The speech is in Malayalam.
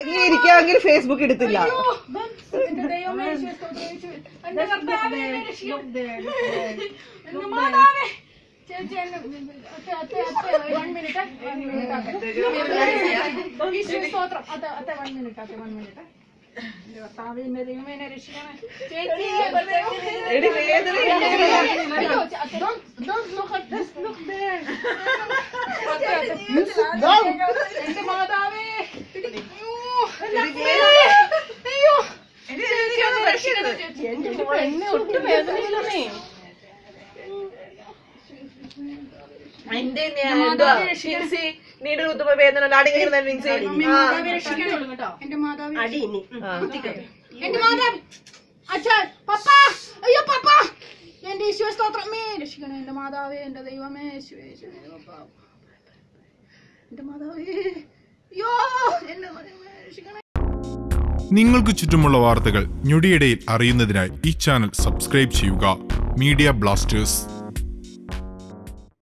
നീ ഇരിക്കാമെങ്കിൽ ഫേസ്ബുക്ക് എടുത്തില്ല സ്തോത്രം, യേശുവേ. എന്റെ കർത്താവേ, എന്നെ രക്ഷിക്കണേ. എന്റെ മാതാവേ. ചേച്ചി, എന്നെ- അത്തെ, അത്തെ, എന്റെ മാതാവേ. അയ്യോ, എന്റെ പെണ്ണെ ഒട്ടും നീണ്ടു കുത്തുമ്പോ വേദന എന്റെ മാതാവേ അടി ഇനി. എന്റെ മാതാവ്. അച്ഛാ പപ്പാ. അയ്യോ പപ്പാ. എന്റെ ഈശോ സ്തോത്രമേ രക്ഷിക്കണേ എന്റെ മാതാവേ എന്റെ ദൈവമേ യേശുവേ യേശുവേ പപ്പ. നിങ്ങൾക്ക് ചുറ്റുമുള്ള വാർത്തകൾ ഞൊടിയിടയിൽ അറിയുന്നതിനായി ഈ ചാനൽ സബ്സ്ക്രൈബ് ചെയ്യുക. Media blasters.